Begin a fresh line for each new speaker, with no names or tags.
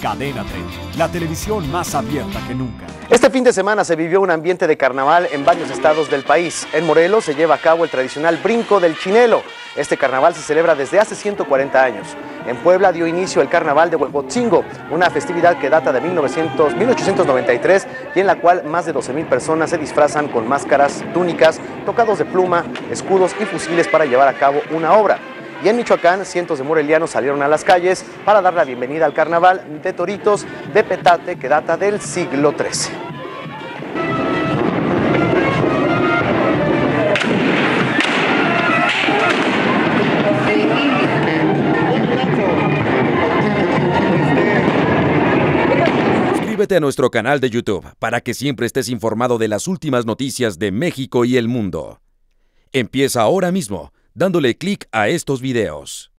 Cadena 30, la televisión más abierta que nunca.
Este fin de semana se vivió un ambiente de carnaval en varios estados del país. En Morelos se lleva a cabo el tradicional brinco del chinelo. Este carnaval se celebra desde hace 140 años. En Puebla dio inicio el carnaval de Huelpotzingo, una festividad que data de 1900, 1893 y en la cual más de 12.000 personas se disfrazan con máscaras, túnicas, tocados de pluma, escudos y fusiles para llevar a cabo una obra. Y en Michoacán, cientos de morelianos salieron a las calles para dar la bienvenida al carnaval de toritos de petate que data del siglo XIII.
Suscríbete a nuestro canal de YouTube para que siempre estés informado de las últimas noticias de México y el mundo. Empieza ahora mismo dándole clic a estos videos.